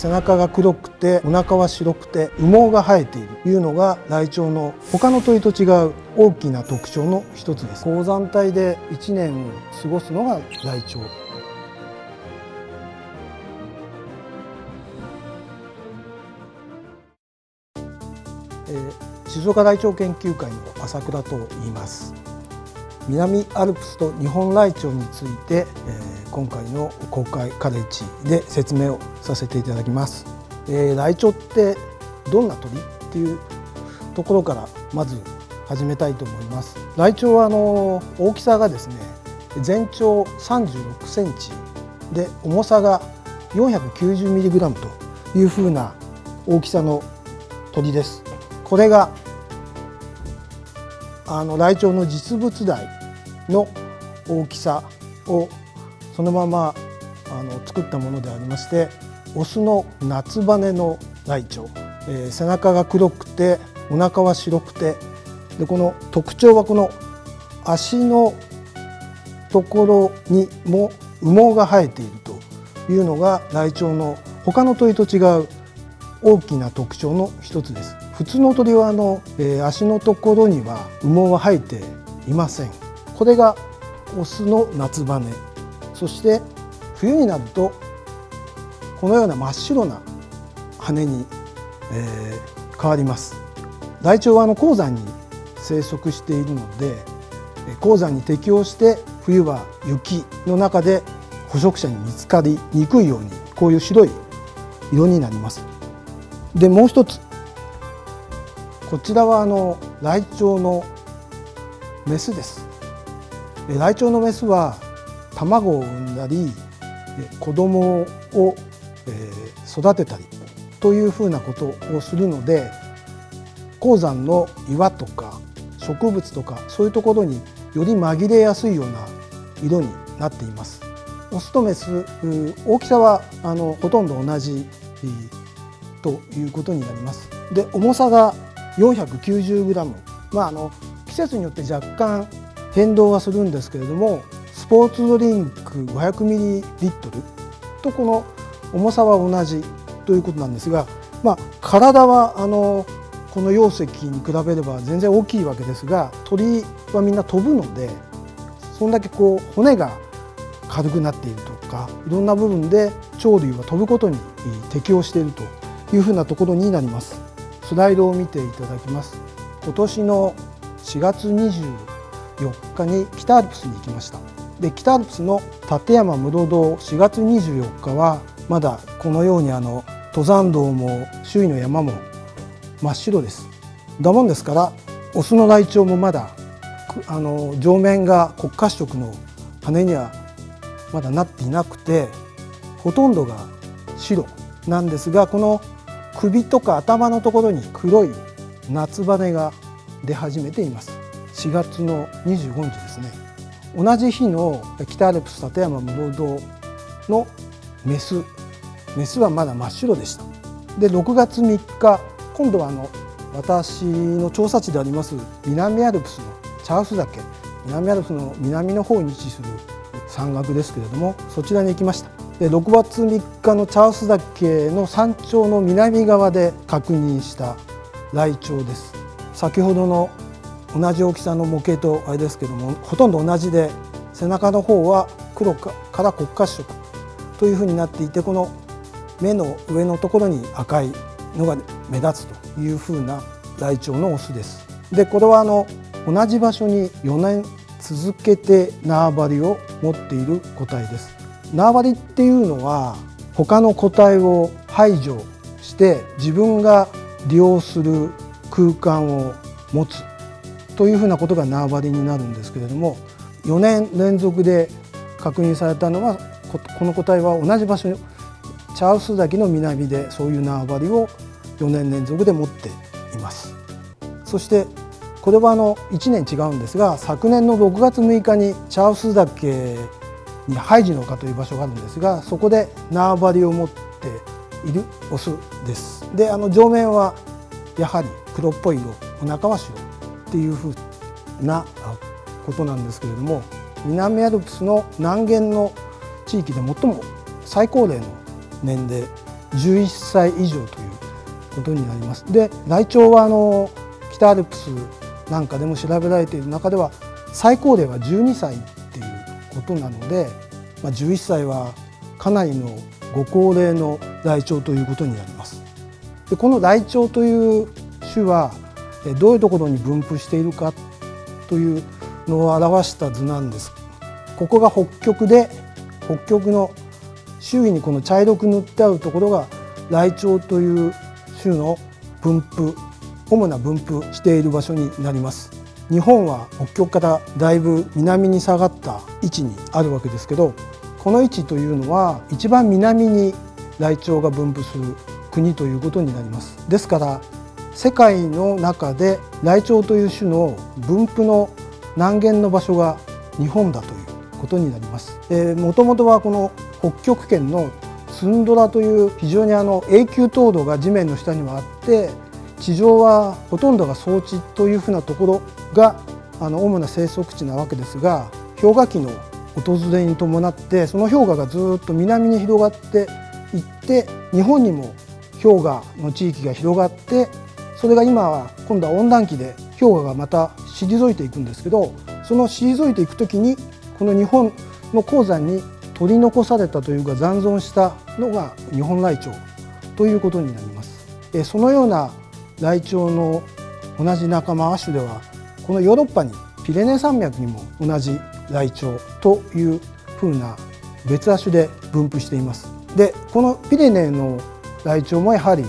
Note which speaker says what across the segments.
Speaker 1: 背中が黒くてお腹は白くて羽毛が生えている。というのがライチョウの他の鳥と違う大きな特徴の一つです。高山帯で1年過ごすのがライチョウ。えー、静岡ライチョウ研究会の朝倉と言います。南アルプスと日本ライチョウについて、えー、今回の公開カレッジで説明をさせていただきます、えー、ライチョウってどんな鳥？っていうところからまず始めたいと思います。ライチョウはあの大きさがですね全長36センチで重さが 490mg というふうな大きさの鳥です。これがあのライチョウの実物大の大きさをそのままあの作ったものでありましてオスの夏羽のライチョウ、えー、背中が黒くてお腹は白くてでこの特徴はこの足のところにも羽毛が生えているというのがライチョウの他の鳥と違う大きな特徴の一つです。普通の鳥はあの、えー、足のところには羽毛は生えていません。これがオスの夏羽そして冬になるとこのような真っ白な羽に、えー、変わります。ライチョウはあの高山に生息しているので高山に適応して冬は雪の中で捕食者に見つかりにくいようにこういう白い色になります。でもう一つこちらはあのライチョウのメスです。ライチョウのメスは卵を産んだり子供を育てたりというふうなことをするので高山の岩とか植物とかそういうところにより紛れやすいような色になっています。オスとメス大きさはあのほとんど同じということになります。で重さが 490g、まあ、あの季節によって若干変動はするんですけれどもスポーツドリンク 500ml とこの重さは同じということなんですが、まあ、体はあのこの溶石に比べれば全然大きいわけですが鳥はみんな飛ぶのでそんだけこう骨が軽くなっているとかいろんな部分で鳥類は飛ぶことに適応しているというふうなところになります。スライドを見ていただきます。今年の4月24日に北アルプスに行きました。で北アルプスの立山室堂4月24日はまだこのようにあの登山道も周囲の山も真っ白です。だもんですからオスのライチョウもまだあの上面が黒褐色の羽にはまだなっていなくてほとんどが白なんですがこの首とか頭のところに黒い夏羽が出始めています。4月の25日ですね。同じ日の北アルプス立山室堂のメス。メスはまだ真っ白でした。で6月3日今度はあの私の調査地であります南アルプスの茶臼岳南アルプスの南の方に位置する山岳ですけれどもそちらに行きました。6月3日の茶臼岳の山頂の南側で確認したライチョウです先ほどの同じ大きさの模型とあれですけどもほとんど同じで背中の方は黒から黒褐色というふうになっていてこの目の上のところに赤いのが目立つというふうなライチョウのオスです。でこれはあの同じ場所に4年続けて縄張りを持っている個体です。縄張りっていうのは他の個体を排除して自分が利用する空間を持つというふうなことが縄張りになるんですけれども4年連続で確認されたのはこの個体は同じ場所チャウス滝の南でそういう縄張りを4年連続で持っています。そしてこれはあの1年違うんですが昨年の6月6日にチャウス岳にハイジの丘という場所があるんですがそこで縄張りを持っているオスです。であの上面はやはり黒っぽい色お腹は白っていうふうなことなんですけれども南アルプスの南限の地域で最も最高齢の年齢11歳以上ということになりますでライチョウはあの北アルプスなんかでも調べられている中では最高齢は12歳ことなので、まあ、11歳はかなりのご高齢のライチョウということになります。でこのライチョウという種はどういうところに分布しているかというのを表した図なんです。ここが北極で北極の周囲にこの茶色く塗ってあるところがライチョウという種の分布主な分布している場所になります日本は北極からだいぶ南に下がった位置にあるわけですけどこの位置というのは一番南にライチョウが分布する国ということになりますですから世界の中でライチョウという種の分布の南限の場所が日本だということになります。もともとはこの北極圏のツンドラという非常にあの永久凍土が地面の下にはあって地上はほとんどが草地というふうなところがあの主な生息地なわけですが氷河期の訪れに伴ってその氷河がずっと南に広がっていって日本にも氷河の地域が広がってそれが今は今度は温暖期で氷河がまた退いていくんですけどその退いていく時にこの日本の鉱山に取り残されたというか残存したのが日本ライチョウということになります。そのようなライチョウの同じ仲間亜種ではこのヨーロッパにピレネ山脈にも同じライチョウというふうな別亜種で分布しています。でこのピレネのライチョウもやはり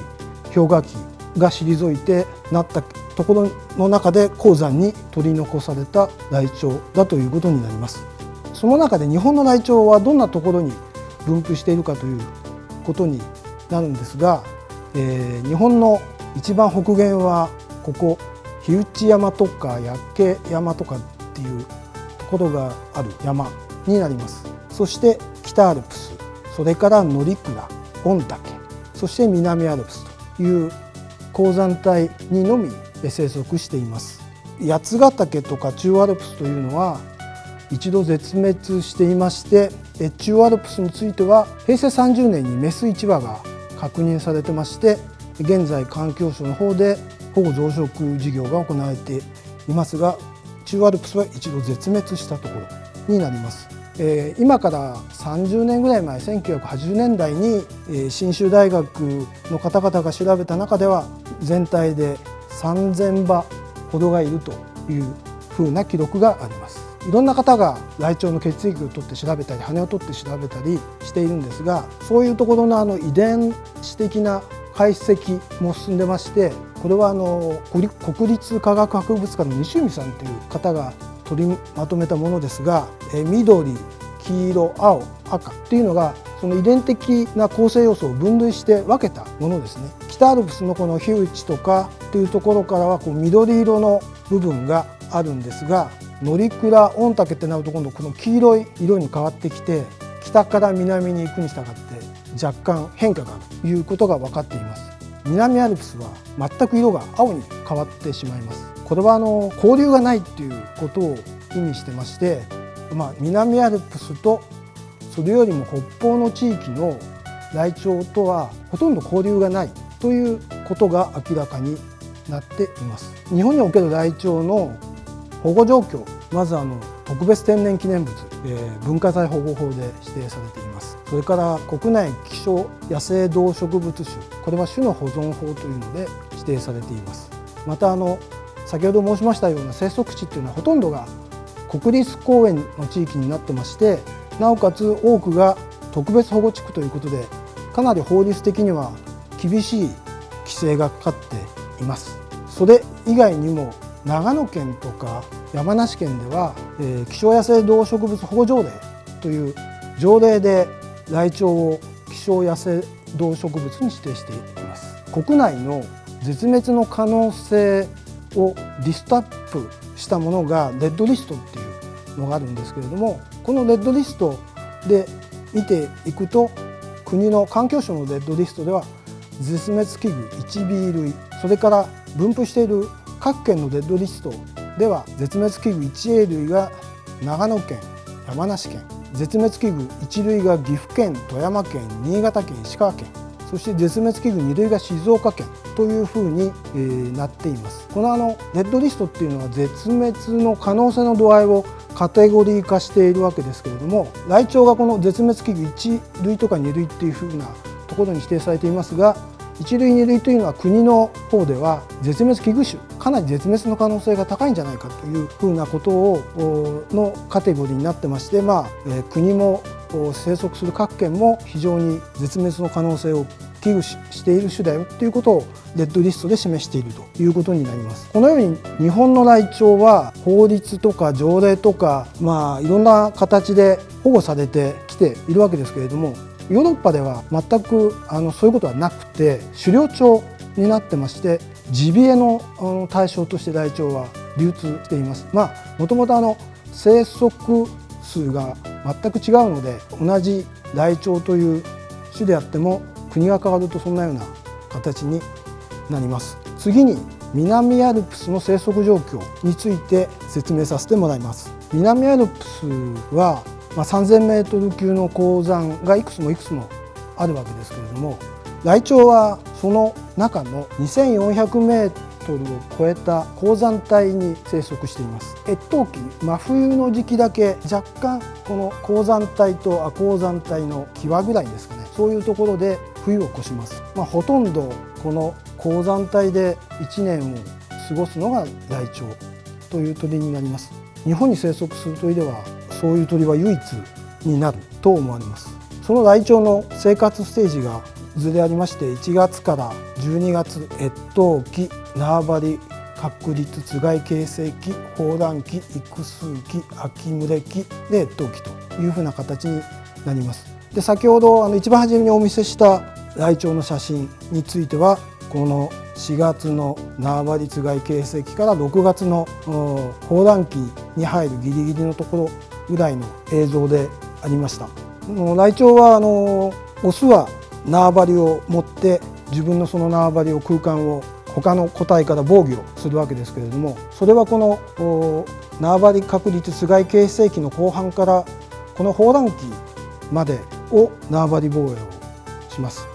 Speaker 1: 氷河期が退いてなったところの中で鉱山に取り残されたライチョウだということになります。その中で日本のライチョウはどんなところに分布しているかということになるんですが、えー、日本の一番北限はここ日内山とか焼け山とかっていうところがある山になります。そして北アルプスそれから乗鞍御嶽そして南アルプスという鉱山帯にのみ生息しています。八ヶ岳とか中アルプスというのは一度絶滅していまして中アルプスについては平成30年にメス1羽が確認されてまして現在環境省の方で保護増殖事業が行われていますが中アルプスは一度絶滅したところになります。え今から30年ぐらい前1980年代に、え信州大学の方々が調べた中では全体で3000羽ほどがいるというふうな記録があります。いろんな方がライチョウの血液を取って調べたり羽を取って調べたりしているんですがそういうところのあの遺伝子的な解析も進んでましてこれはあの国立科学博物館の西海さんという方が取りまとめたものですが緑黄色青赤っていうのがその遺伝的な構成要素を分類して分けたものですね。北アルプスのこの火打ちとかっていうところからはこう緑色の部分があるんですが乗鞍御嶽ってなると今度この黄色い色に変わってきて北から南に行くに従って若干変化があるということが分かっています。南アルプスは全く色が青に変わってしまいます。これはあの交流がないっていうことを意味してまして、まあ、南アルプスとそれよりも北方の地域のライチョウとはほとんど交流がないということが明らかになっています。日本におけるライチョウの保護状況まずあの特別天然記念物、えー、文化財保護法で指定されています。それから国内希少野生動植物種これは種の保存法というので指定されています。またあの先ほど申しましたような生息地っていうのはほとんどが国立公園の地域になってましてなおかつ多くが特別保護地区ということでかなり法律的には厳しい規制がかかっています。それ以外にも長野県とか山梨県では、えー、希少野生動植物保護条例という条例でライチョウを希少野生動植物に指定しています。国内の絶滅の可能性をリストアップしたものがレッドリストっていうのがあるんですけれどもこのレッドリストで見ていくと国の環境省のレッドリストでは絶滅危惧 1B 類それから分布している各県のレッドリストでは絶滅危惧 1A 類が長野県山梨県絶滅危惧1類が岐阜県富山県新潟県石川県そして絶滅危惧2類が静岡県というふうに、えー、なっています。このあのレッドリストっていうのは絶滅の可能性の度合いをカテゴリー化しているわけですけれどもライチョウがこの絶滅危惧1類とか2類っていうふうなところに指定されていますが1類2類というのは国の方では絶滅危惧種かなり絶滅の可能性が高いんじゃないかというふうなことをのカテゴリーになってまして、まあえ国も生息する各県も非常に絶滅の可能性を危惧している種だよということをレッドリストで示しているということになります。このように日本のライチョウは法律とか条例とかまあいろんな形で保護されてきているわけですけれどもヨーロッパでは全くあのそういうことはなくて狩猟鳥になってましてジビエの対象としてライチョウは流通しています。まあもともとあの生息数が全く違うので同じライチョウという種であっても国が変わるとそんなような形になります。次に南アルプスの生息状況について説明させてもらいます。南アルプスはまあ、3000メートル級の鉱山がいくつもいくつもあるわけですけれどもライチョウはその中の2400メートルを超えた鉱山帯に生息しています。越冬期真冬の時期だけ若干この鉱山帯と亜鉱山帯の際ぐらいですかね。そういうところで冬を越します、まあ、ほとんどこの鉱山帯で1年を過ごすのがライチョウという鳥になります。日本に生息する鳥ではそういう鳥は唯一になると思われます。そのライチョウの生活ステージが図でありまして1月から12月越冬期縄張り確率つがい形成期放卵期育数期秋群れ期で越冬期というふうな形になります。で先ほどあの一番初めにお見せしたライチョウの写真についてはこの4月の縄張りつがい形成期から6月の放卵期に入るギリギリのところぐらいの映像でありました。ライチョウはあのオスは縄張りを持って自分のその縄張りを空間を他の個体から防御するわけですけれどもそれはこの縄張り確率つがい形成期の後半からこの放卵期までを縄張り防衛をします。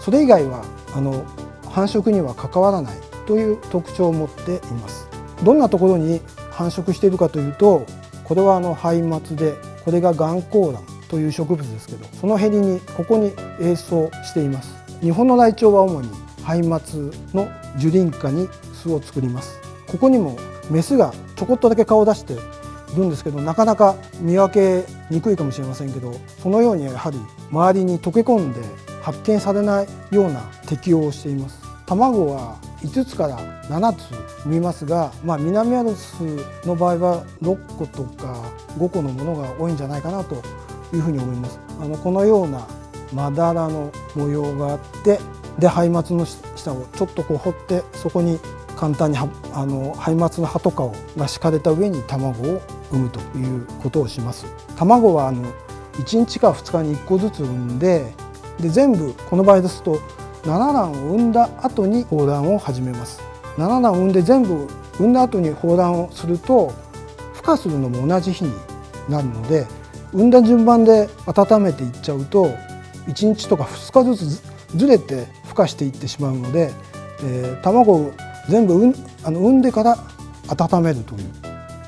Speaker 1: それ以外はあの繁殖には関わらないという特徴を持っています。どんなところに繁殖しているかというとこれはあの灰末でこれが岩光卵という植物ですけどそのへりにここに営巣しています。日本のライチョウは主に灰末の樹林下に巣を作ります。ここにもメスがちょこっとだけ顔を出しているんですけどなかなか見分けにくいかもしれませんけどそのようにやはり周りに溶け込んで発見されないような適応をしています。卵は5つから7つ産みますが、まあ、南アルプスの場合は6個とか5個のものが多いんじゃないかなというふうに思います。あのこのようなまだらの模様があってでハイマツの下をちょっとこう掘ってそこに簡単にあのハイマツの葉とかをが敷かれた上に卵を産むということをします。卵はあの1日か2日に1個ずつ産んでで全部この場合ですと7卵を産んだ後に放卵を始めます7卵を産んで全部産んだ後に放卵をすると孵化するのも同じ日になるので産んだ順番で温めていっちゃうと1日とか2日ずつずれて孵化していってしまうので、えー、卵を全部産あの産んでから温めるという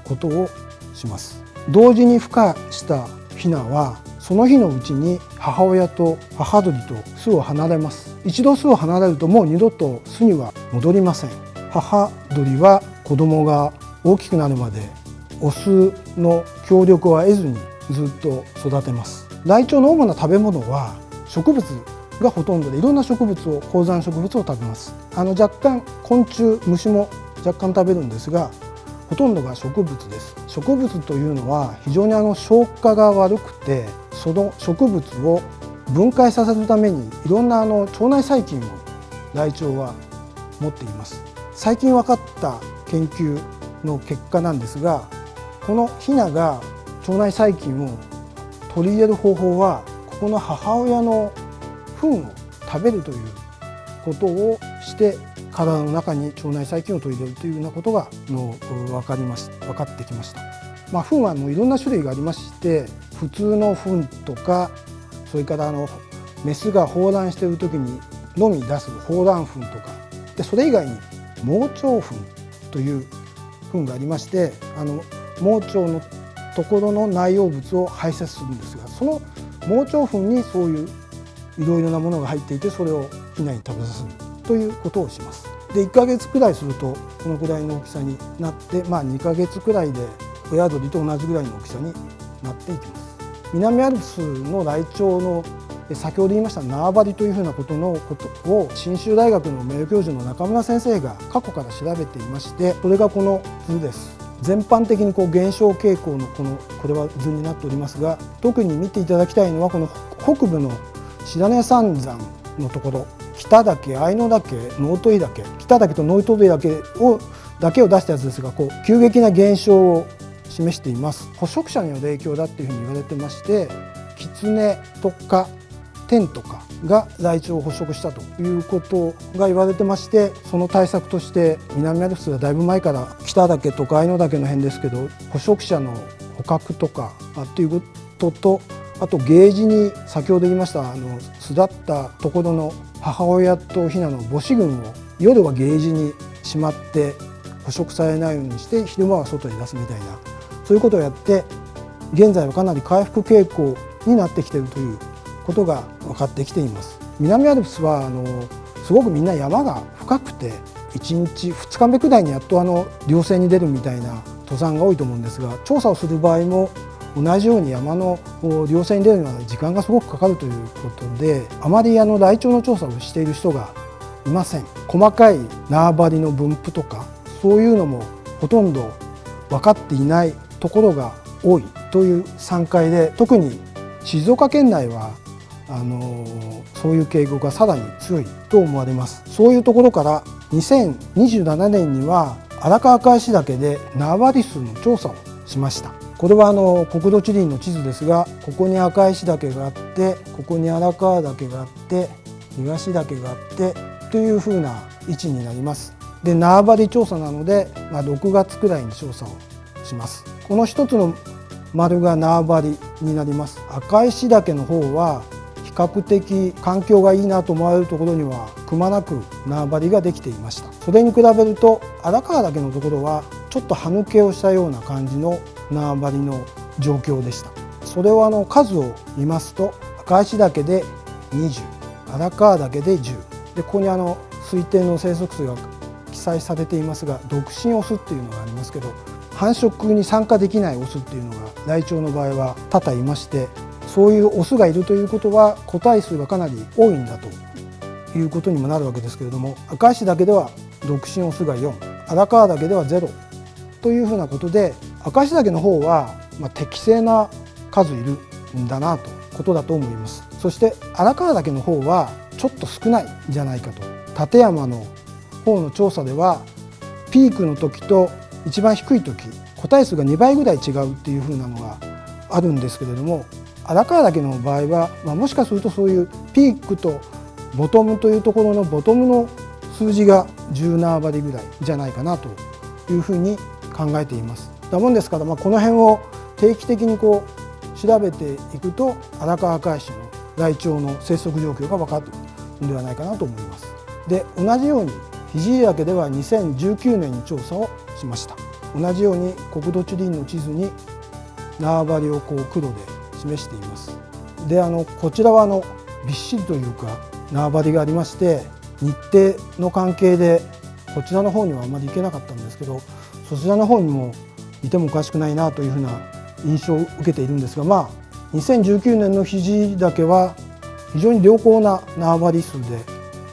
Speaker 1: ことをします。同時に孵化したヒナはその日のうちに母親と母鳥と巣を離れます。一度巣を離れるともう二度と巣には戻りません。母鳥は子供が大きくなるまでオスの協力は得ずにずっと育てます。ライチョウの主な食べ物は植物がほとんどでいろんな植物を高山植物を食べます。あの若干昆虫虫も若干食べるんですがほとんどが植物です。植物というのは非常にあの消化が悪くてその植物を分解させるためにいろんなあの腸内細菌をライチョウは持っています。最近分かった研究の結果なんですがこのヒナが腸内細菌を取り入れる方法はここの母親の糞を食べるということをして体の中に腸内細菌を取り入れるというようなことがの分かりまし分かってきました。まあ、糞はもういろんな種類がありまして普通の糞とかそれからあのメスが放卵している時にのみ出す砲弾粉とかでそれ以外に盲腸粉という粉がありましてあの盲腸のところの内容物を排泄するんですがその盲腸粉にそういういろいろなものが入っていてそれをヒナに食べさせるということをします。で1ヶ月くらいするとこのくらいの大きさになってまあ2ヶ月くらいで親鳥と同じぐらいの大きさになっていきます。南アルプスのライチョウの先ほど言いました縄張りというふうなことのことを信州大学の名誉教授の中村先生が過去から調べていましてそれがこの図です。全般的にこう減少傾向のこのこれは図になっておりますが特に見ていただきたいのはこの北部の白根三山のところ北岳愛野岳能登井岳北岳と能登井岳をだけを出したやつですがこう急激な減少を示しています。捕食者による影響だっていうふうに言われてましてキツネとかテンとかがライチョウを捕食したということが言われてましてその対策として南アルプスはだいぶ前から北岳とか愛野岳の辺ですけど捕食者の捕獲とかっていうこととあとゲージに先ほど言いましたあの巣立ったところの母親とヒナの母子群を夜はゲージにしまって捕食されないようにして昼間は外に出すみたいなそういうことをやって現在はかなり回復傾向になってきているということが分かってきています。南アルプスはあのすごくみんな山が深くて1日2日目くらいにやっとあの稜線に出るみたいな登山が多いと思うんですが調査をする場合も同じように山の稜線に出るのは時間がすごくかかるということであまりあのライチョウの調査をしている人がいません。細かい縄張りの分布とかそういうのもほとんど分かっていないところが多いという山階で特に静岡県内はあのそういう傾向がさらに強いと思われます。そういうところから2027年には荒川赤石岳で縄張り数の調査をしました。これはあの国土地理院の地図ですがここに赤石岳があってここに荒川岳があって東岳があってというふうな位置になります。で縄張り調査なので、まあ、6月くらいに調査をします。この一つの丸が縄張りになります。赤石岳の方は較的環境がいいなと思われるところにはくまなく縄張りができていました。それに比べると荒川岳のところはちょっと歯抜けをしたような感じの縄張りの状況でした。それをあの数を見ますと赤石岳で20荒川岳で10でここにあの推定の生息数が記載されていますが独身オスっていうのがありますけど繁殖に参加できないオスっていうのがライチョウの場合は多々いましてそういうオスがいるということは個体数がかなり多いんだということにもなるわけですけれども赤石だけでは独身オスが4荒川だけでは0というふうなことで赤石岳の方は、まあ、適正な数いるんだなとことだと思います。そして荒川岳の方はちょっと少ないんじゃないかと。立山の方の調査ではピークの時と一番低い時個体数が2倍ぐらい違うっていうふうなのがあるんですけれども荒川岳の場合は、まあ、もしかするとそういうピークとボトムというところのボトムの数字が10縄張りぐらいじゃないかなというふうに考えています。だもんですから、まあ、この辺を定期的にこう調べていくと荒川赤石のライチョウの生息状況が分かるのではないかなと思います。で同じように肘岳では2019年に調査をしました。同じように国土地理院の地図に縄張りをこう黒で示していますであのこちらはあのびっしりというか縄張りがありまして日程の関係でこちらの方にはあまり行けなかったんですけどそちらの方にもいてもおかしくないなというふうな印象を受けているんですがまあ2019年の肘だけは非常に良好な縄張り数で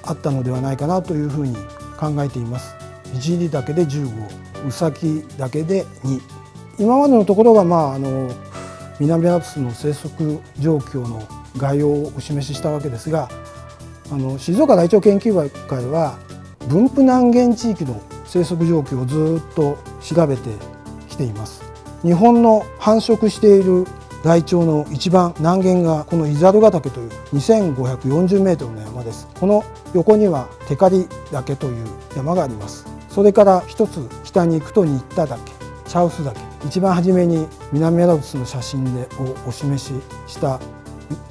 Speaker 1: あったのではないかなというふうに考えています。肘だけで15、ウサキだけで2。今までのところがまああの南アルプスの生息状況の概要をお示ししたわけですがあの静岡大腸研究会は分布南限地域の生息状況をずっと調べてきています。日本の繁殖しているライチョウの一番南限がこのイザルガ岳という2540メートルの山です。この横にはテカリ岳という山があります。それから一つ北に行くと新田岳チャウス岳。一番初めに南アルプスの写真でおお示しした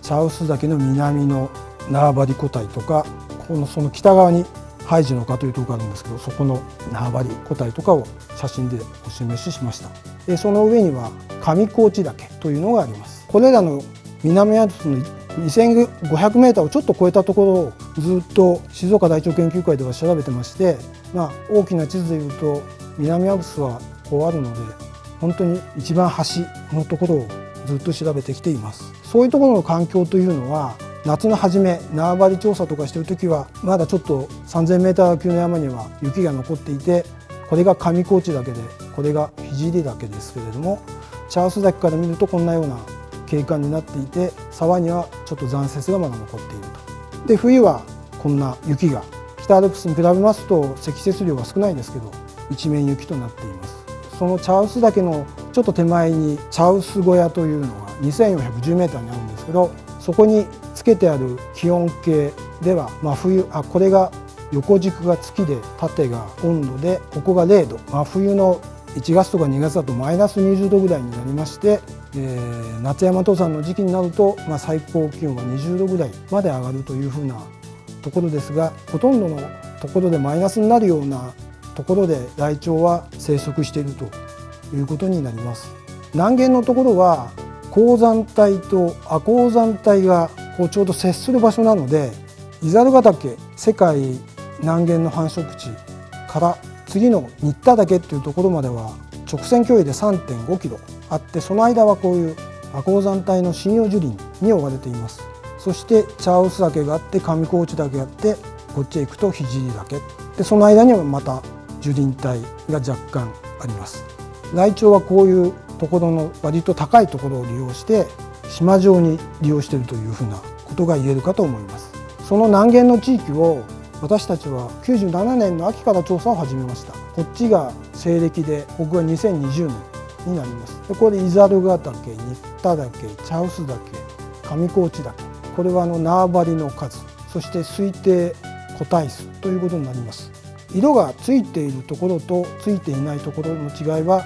Speaker 1: チャウス岳の南の縄張り個体とかこのその北側にハイジの丘というところがあるんですけどそこの縄張り個体とかを写真でお示ししました。でその上には上高地岳というのがあります。これらの南アルプスの 2500m をちょっと超えたところをずっと静岡大腸研究会では調べてまして、まあ、大きな地図でいうと南アルプスはこうあるので本当に一番端のところをずっと調べてきています。そういうところの環境というのは夏の初め縄張り調査とかしてる時はまだちょっと 3000m 級の山には雪が残っていてこれが上高地岳でこれが聖岳ですけれどもチャース岳から見るとこんなような景観になっていて沢にはちょっと残雪がまだ残っていると。で冬はこんな雪が。北アルプスに比べますと積雪量は少ないですけど一面雪となっています。その茶臼岳のちょっと手前に茶臼小屋というのが 2410m にあるんですけどそこにつけてある気温計では真冬あこれが横軸が月で縦が温度でここが0度。真冬の1月とか2月だとマイナス20度ぐらいになりまして、えー、夏山登山の時期になると、まあ、最高気温が20度ぐらいまで上がるというふうなところですがほとんどのところでマイナスになるようなところでライチョウは生息しているということになります。南限のところは高山帯と亜高山帯がこうちょうど接する場所なのでイザルガ岳世界南限の繁殖地から次の新田岳っていうところまでは直線距離で3.5キロ。あってその間はこういう亜高山帯の針葉樹林に覆われています。そして茶臼岳があって上高地岳があってこっちへ行くと聖岳。でその間にはまた樹林帯が若干あります。ライチョウはこういうところの割と高いところを利用して島状に利用しているというふうなことが言えるかと思います。その南限の地域を私たちは97年の秋から調査を始めました。こっちが西暦でここが2020年になります。でこれイザルガ岳新田岳茶臼岳上高地岳。これはあの縄張りの数そして推定個体数ということになります。色がついているところとついていないところの違いは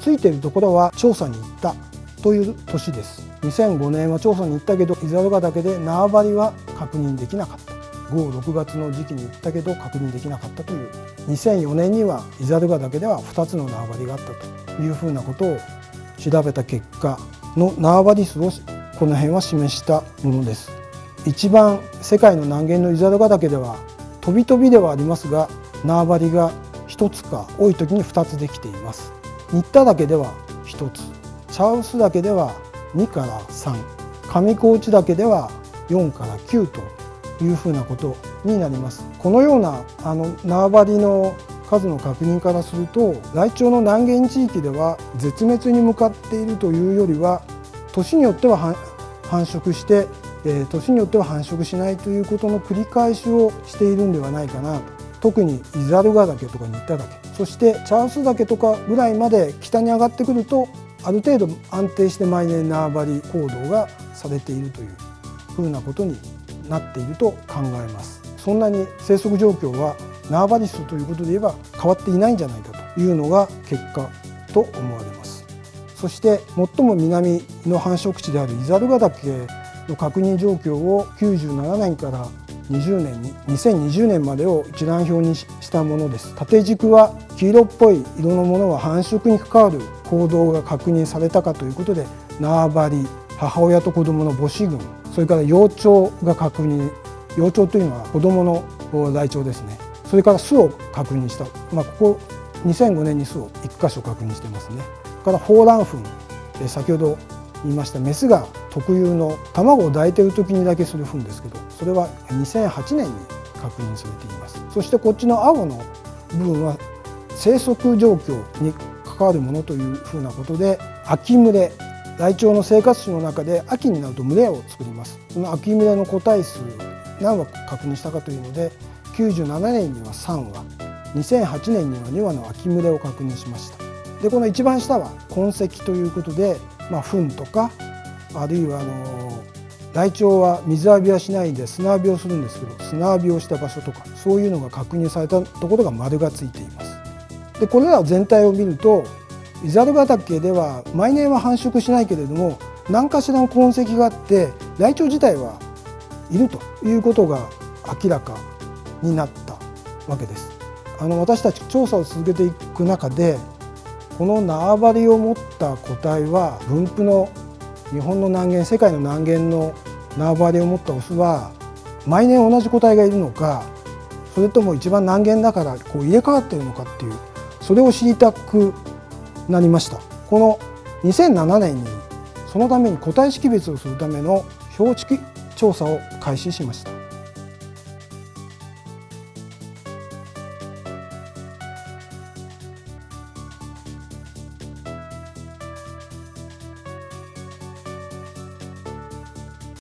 Speaker 1: ついているところは調査に行ったという年です。2005年は調査に行ったけどイザルガ岳で縄張りは確認できなかった。56月の時期に行ったけど確認できなかったという。2004年にはイザルガ岳では2つの縄張りがあったというふうなことを調べた結果の縄張り数をこの辺は示したものです。一番世界の南限のイザルガ岳では飛び飛びではありますが縄張りが1つか多い時に2つできています。新田岳では1つ茶臼岳では2から3上高地岳では4から9というふうなことになります。このようなあの縄張りの数の確認からするとライチョウの南限地域では絶滅に向かっているというよりは年によっては繁殖して、え、年によっては繁殖しないということの繰り返しをしているんではないかなと。特にイザルガ岳とか新田岳そしてチャース岳とかぐらいまで北に上がってくるとある程度安定して毎年縄張り行動がされているというふうなことになっていると考えます。そんなに生息状況は縄張り数ということで言えば変わっていないんじゃないかというのが結果と思われます。そして最も南の繁殖地であるイザルガ岳の確認状況を97年から20年に2020年までを一覧表にしたものです。縦軸は黄色っぽい色のものは繁殖に関わる行動が確認されたかということで縄張り母親と子どもの母子群それから幼鳥が確認幼鳥というのは子どものライチョウですね。それから巣を確認した、まあ、ここ2005年に巣を1箇所確認してますね。から抱卵粉。先ほど言いました。メスが特有の卵を抱いている時にだけする糞ですけどそれは2008年に確認されています。そしてこっちの青の部分は生息状況に関わるものというふうなことで秋群れライチョウの生活種の中で秋になると群れを作ります。その秋群れの個体数何羽確認したかというので97年には3羽2008年には2羽の秋群れを確認しました。でこの一番下は痕跡ということで、まあ、糞とかあるいはあのライチョウは水浴びはしないで砂浴びをするんですけど砂浴びをした場所とかそういうのが確認されたところが丸がついていますでこれら全体を見るとイザルガ岳では毎年は繁殖しないけれども何かしらの痕跡があってライチョウ自体はいるということが明らかになったわけです。あの私たち調査を続けていく中でこの縄張りを持った個体は分布の日本の南限世界の南限の縄張りを持ったオスは毎年同じ個体がいるのかそれとも一番南限だからこう入れ替わっているのかっていうそれを知りたくなりました。この2007年にそのために個体識別をするための標識調査を開始しました。